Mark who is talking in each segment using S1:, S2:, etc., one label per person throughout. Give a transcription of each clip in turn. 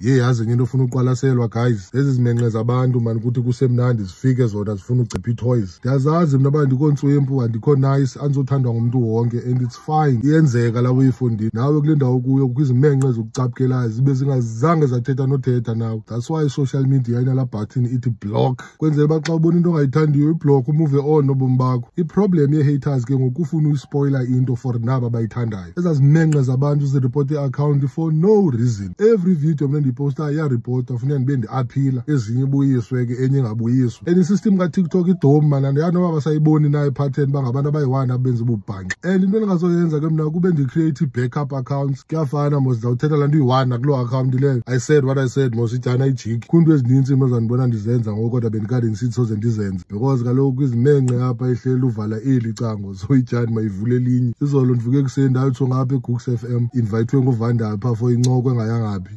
S1: yeyazi enye into ofuna uqwalaselwa guys ezi zimenxe zabantu mani ukuthi kusemnandi zifike zona zifuna ugcipha itoys ndiyazazi mna uba ndikontswempu andikho nice andizothandwa ngumntu wonke and it's fine iyenzeka lawo uyifundile nawe kule ndawo kuyo kukho izimenxe zokucaphukelayo zibe zingazange zathetha nothetha nawe that's why i-social media inala button ithi block kwenzela uba xa ubona into ongayithandiyo iblock umuve on nobomi bakho iproblem yee-haters ke ngokufuna uyispoyila into for naba bayithandayo ezazimenxe zabantu ziripota iakhawunti for no reason every video mna ndiyipostayo iyaripota funeka ndibe ndiaphila ezinye ibuyiswe ke enye ingabuyiswa and isystem katiktok idom mananto yanoba basayiboni nayo ipattern bangabantu abayi-one abenza ububhanki and into endingazoyenza ke mna kube ndicreate i-backup accounts kuyafana mos ndizawuthetha laa nto iyi-one nakuloo akhawunti leyo i said what i said mos ityana ijiki kwiinto ezininzi into zandibona ndizenza ngoku kodwa bendikade ndisithi soze ndizenze because kaloku kwizimenxe apha ihleli uvala eli cango so ityani mayivule elinye izolo ndivuke ekuseni ndayotho ngapha egooks f m invayithwe nguvandapha for incoko engayangaphi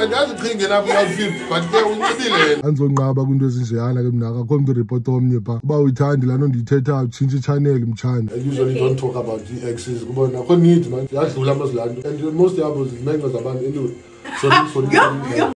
S1: andiyazichinge lapho kafif but ke uncibile yena andizonqaba kwinto ezinjeyana ke mnaka akho mntu uripota omnye phaa uba uyithandi laa nto ndiyithethayo utshintsha itshaneli mtshana usually don't talk about i-exes kubona akho need man ziyadlula amazilaa nto and most yabo zimenxa zabantu anyway so